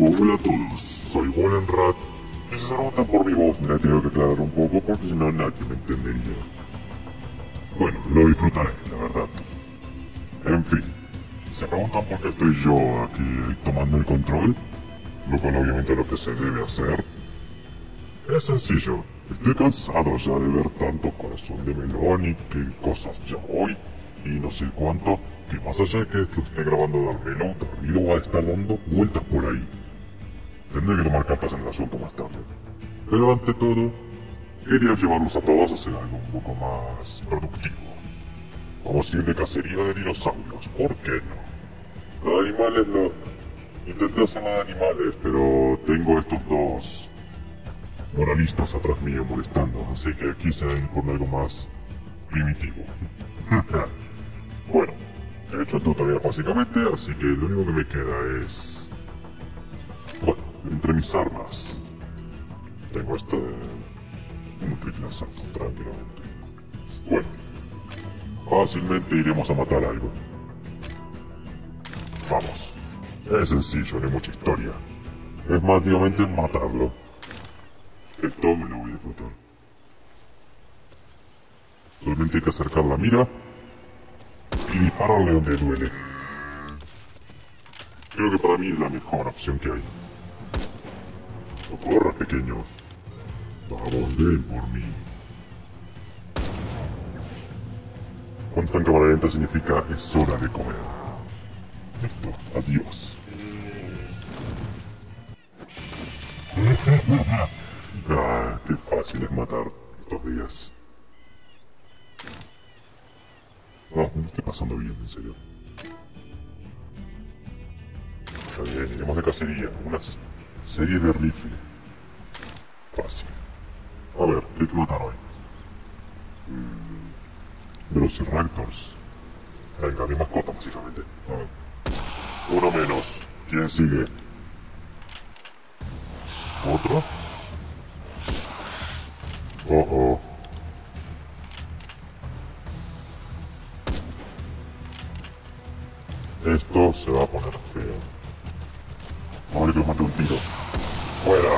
Hola a todos, soy Wallen Rat. Y se preguntan por mi voz, me la tengo que aclarar un poco porque si no nadie me entendería. Bueno, lo disfrutaré, la verdad. En fin, se preguntan por qué estoy yo aquí tomando el control, lo cual obviamente lo que se debe hacer. Es sencillo, estoy cansado ya de ver tanto corazón de melón y que cosas ya hoy y no sé cuánto, que más allá de que lo esté grabando Darmelo, Darmelo va a estar dando vueltas por ahí. Tendré que tomar cartas en el asunto más tarde. Pero ante todo, quería llevarlos a todos a hacer algo un poco más productivo. Vamos a ir de cacería de dinosaurios, ¿por qué no? Animales no. Intenté hacer nada de animales, pero tengo estos dos moralistas atrás mío molestando, así que quise ir por algo más primitivo. bueno, he hecho el tutorial básicamente, así que lo único que me queda es... Entre mis armas. Tengo este... Un rifle tranquilamente. Bueno, fácilmente iremos a matar algo. Vamos. Es sencillo, no hay mucha historia. Es más, básicamente matarlo. Esto me lo voy a disfrutar. Solamente hay que acercar la mira y dispararle donde duele. Creo que para mí es la mejor opción que hay. No corras, pequeño. Vamos, ven por mí. Cuando cámara significa es hora de comer. Listo, adiós. ah, qué fácil es matar estos días. No, me lo estoy pasando bien, en serio. Está bien, iremos de cacería. Una serie de rifle. Fácil. A ver, ¿qué matar hoy? Mm, Velociraptors. Venga, mi mascota, básicamente. A ver. Uno menos. ¿Quién sigue? ¿Otro? Oh, oh. Esto se va a poner feo. Ver que mate un tiro. ¡Fuera!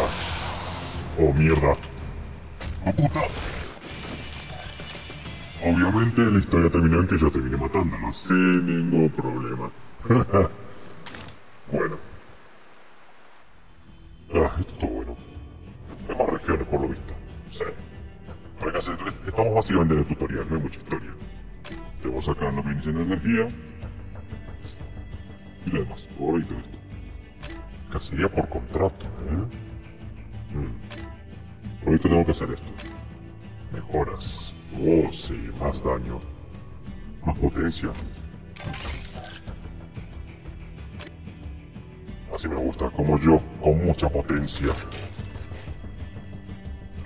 ¡Oh, mierda! ¡Oh, puta! Obviamente la historia terminó en que yo terminé matándolo, sin ningún problema. bueno. Ah, esto estuvo bueno. Hay más regiones por lo visto. Sí. Para que estamos básicamente en el tutorial, no hay mucha historia. Debo sacar la munición de energía. Y lo demás, bonito esto. Cacería por contrato, ¿eh? Hmm. Ahorita tengo que hacer esto. Mejoras. Oh, sí, más daño. Más potencia. Así me gusta, como yo, con mucha potencia.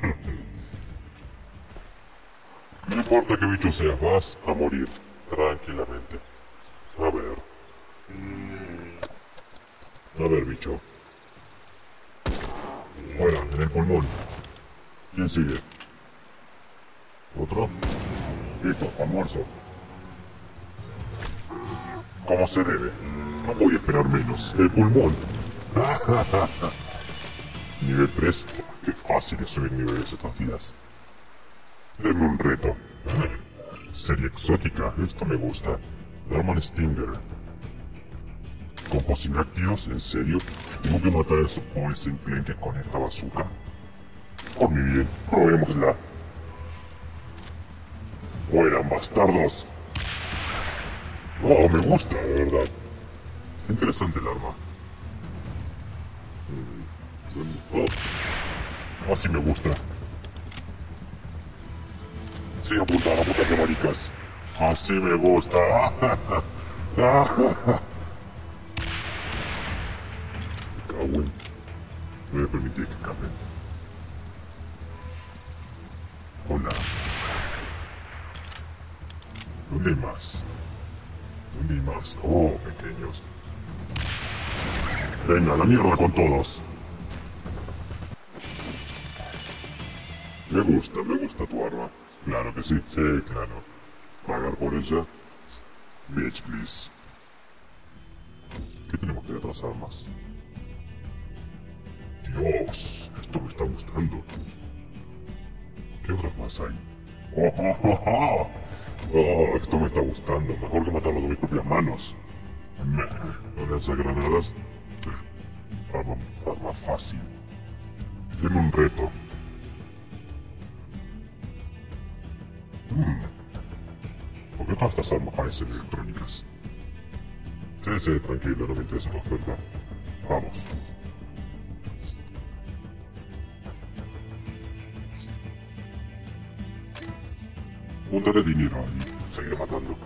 no importa qué bicho seas, vas a morir. A ver, bicho. Fuera, en el pulmón. ¿Quién sigue? ¿Otro? Listo, almuerzo. Como se debe. No voy a esperar menos. El pulmón. Nivel 3. Qué fácil es subir niveles estos días. Denme un reto. Serie exótica. Esto me gusta. Darman Stinger. Compos inactivos, ¿en serio? ¿Tengo que matar a esos pobres enclenques con esta bazooka? Por mi bien, probémosla. ¡Mueran, bastardos! Oh, me gusta, de verdad. Está interesante el arma. Oh. Así me gusta. Sí, apunta puta que maricas. Así me gusta. permitir que escapen. Hola. ¿Dónde hay más? ¿Dónde hay más? Oh, pequeños. Venga, la mierda con todos. Me gusta, me gusta tu arma. Claro que sí, sí, claro. Pagar por ella. Bitch, please. ¿Qué tenemos que otras armas? Dios, esto me está gustando. ¿Qué otras más hay? ¡Oh, esto me está gustando. Mejor que matarlo con mis propias manos. ¿No lanza granadas? Arma, arma fácil. Tiene un reto. Hmm. ¿Por qué todas estas armas parecen electrónicas? Sí, sí, tranquilo, no me interesa la oferta. Vamos. Juntaré dinero y seguiré matando.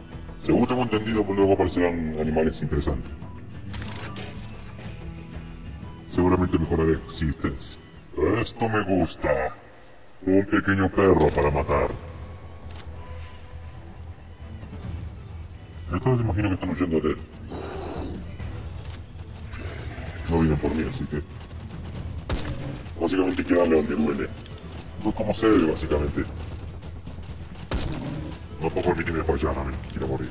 Según tengo entendido, luego aparecerán animales interesantes. Seguramente mejoraré existes. Esto me gusta. Un pequeño perro para matar. Entonces imagino que están huyendo de él. No vienen por mí, así que... Básicamente hay darle donde duele. No como se debe, básicamente. Puedo permitirme fallar a menos que quiera morir.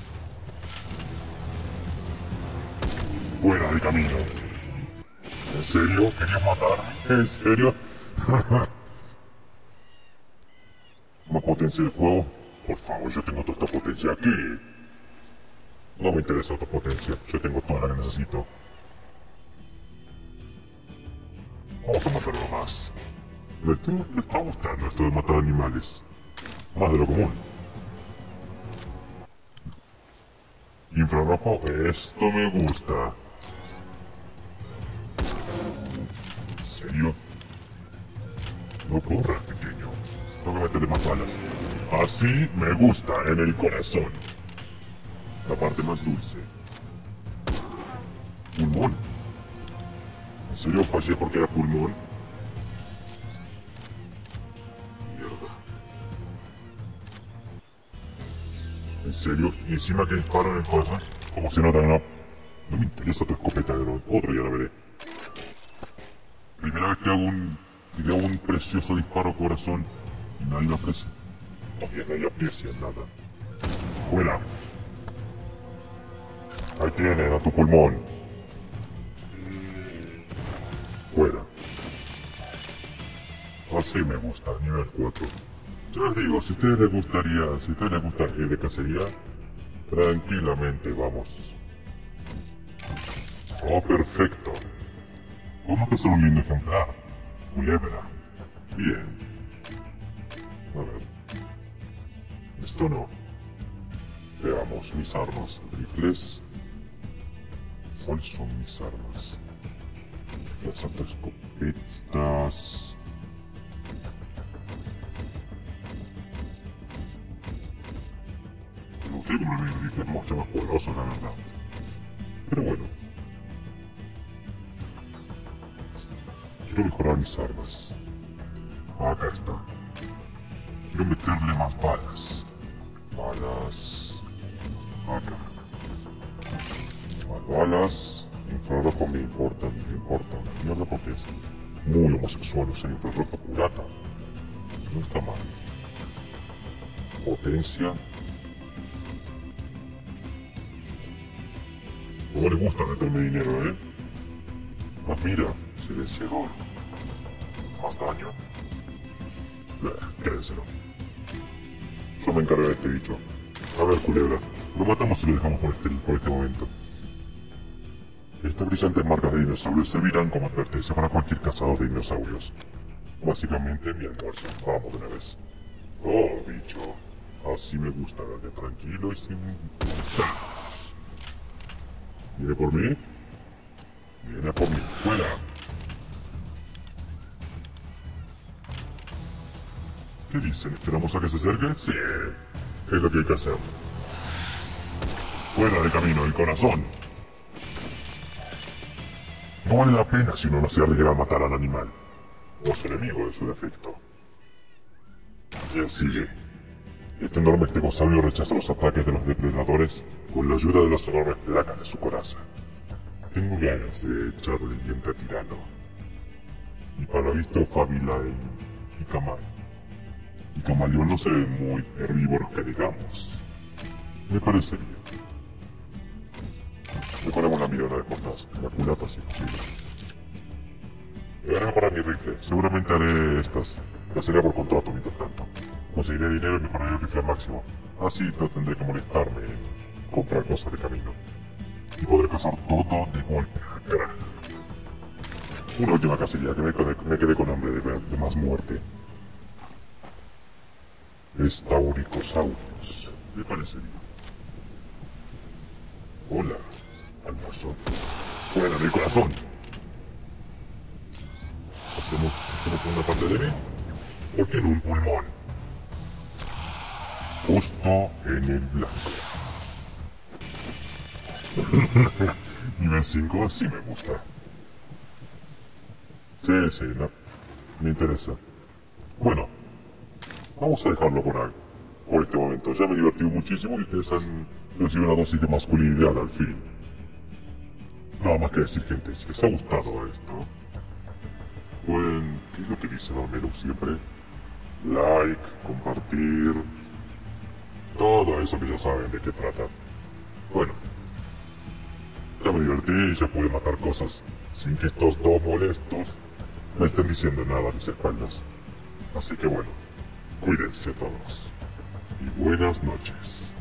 Fuera de camino. ¿En serio? ¿Querías matarme? ¿En serio? ¿Más potencia de fuego? Por favor, yo tengo toda esta potencia aquí. No me interesa otra potencia, yo tengo toda la que necesito. Vamos a matarlo más. Me, me está gustando esto de matar animales. Más de lo común. Infrarrojo, esto me gusta. ¿En serio? No corras, pequeño. Tengo que meterle más balas. Así me gusta, en el corazón. La parte más dulce. Pulmón. ¿En serio fallé porque era pulmón? ¿En serio? ¿Y encima que disparo en corazón? Como si no no. No me interesa tu escopeta de lo otro, ya la veré. Primera vez que hago un y de un precioso disparo corazón y nadie lo aprecia. Todavía nadie aprecia nada. Fuera. Ahí tienen a tu pulmón. Fuera. Así me gusta, nivel 4. Yo les digo, si a ustedes les gustaría, si a ustedes les gusta de cacería, tranquilamente vamos. Oh, perfecto. Vamos a hacer un lindo ejemplar. Culebra. Bien. A ver. Esto no. Veamos mis armas. Rifles. ¿Cuáles son mis armas? Rifles alta escopetas. No tengo un rifle mucho más poderoso, la verdad. Pero bueno. Quiero mejorar mis armas. Acá está. Quiero meterle más balas. Balas. Acá. Más balas. Infrarrojo me importa, me importa una mierda porque es muy homosexual usar infrarrojo curata. No está mal. Potencia. No le gusta meterme dinero, ¿eh? Más mira, silenciador más daño. quédenselo. Yo me encargaré de este bicho. A ver, culebra. Lo matamos y lo dejamos por este, por este momento. Estas brillantes marcas de dinosaurios servirán como advertencia para cualquier cazador de dinosaurios. Básicamente mi almuerzo. Vamos de una vez. Oh, bicho. Así me gusta verte tranquilo y sin... ¿Viene por mí? Viene por mí. ¡Fuera! ¿Qué dicen? ¿Esperamos a que se acerque? Sí, es lo que hay que hacer. Fuera de camino, el corazón. No vale la pena si uno no se arriesga a matar al animal. O su enemigo de su defecto. ¿Quién sigue? Este enorme estegosaurio rechaza los ataques de los depredadores con la ayuda de las enormes placas de su coraza. Tengo ganas de echarle el diente a Tirano. Y para visto Fabila y, y Kamai. Y Camaleón no se muy herbívoros que digamos. Me parece bien. Mejoremos la mirada de portas en la culata si posible. Deberé mejorar mi rifle. Seguramente haré estas. Las sería por contrato mientras tanto. Conseguiré dinero y mejoraré el rifle al máximo. Así no tendré que molestarme en comprar cosas de camino. Y podré cazar todo de golpe. Carajo. Una última casilla, que me, quedé con hambre de, más muerte. Estauricosaurus. Me parece bien. Hola, almuerzo. Fuera del corazón. Hacemos, hacemos una parte de mí. ¿Por qué un pulmón? Justo en el blanco. Nivel 5 así me gusta. Sí, sí, no. Me interesa. Bueno, vamos a dejarlo por ahí. Por este momento. Ya me he divertido muchísimo y ustedes han recibido una dosis de masculinidad al fin. Nada más que decir, gente, si les ha gustado esto, pueden, ¿qué es lo que dice siempre? Like, compartir, todo eso que ya saben de qué trata. Bueno, ya me divertí y ya pude matar cosas sin que estos dos molestos me estén diciendo nada a mis espaldas. Así que bueno, cuídense todos. Y buenas noches.